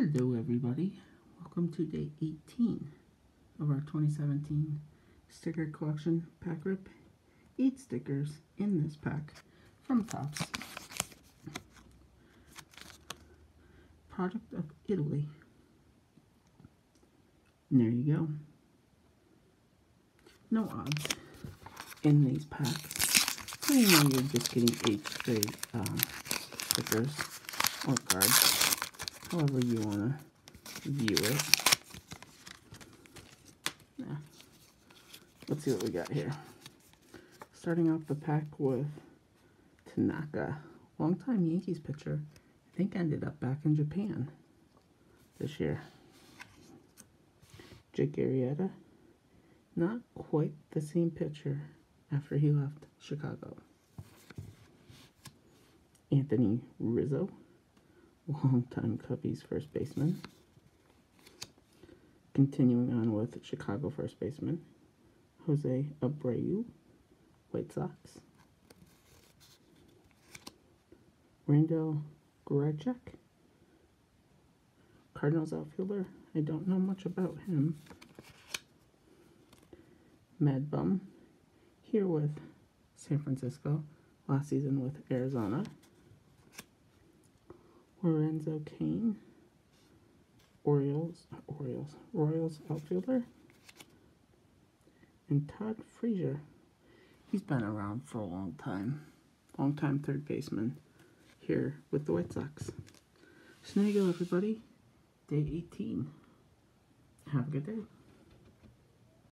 Hello everybody, welcome to day 18 of our 2017 sticker collection pack rip. 8 stickers in this pack from Topps. Product of Italy. And there you go. No odds in these packs. So you know you're just getting 8 straight um, stickers or cards however you want to view it. Yeah. Let's see what we got here. Starting off the pack with Tanaka, longtime Yankees pitcher. I think ended up back in Japan this year. Jake Arrieta, not quite the same pitcher after he left Chicago. Anthony Rizzo, longtime Cubbies first baseman. Continuing on with Chicago first baseman, Jose Abreu, White Sox. Randall Grichuk, Cardinals outfielder. I don't know much about him. Mad Bum, here with San Francisco, last season with Arizona. Lorenzo Cain, Orioles, Orioles, Royals outfielder, and Todd Frazier. He's been around for a long time, long time third baseman here with the White Sox. So there you go, everybody. Day 18. Have a good day.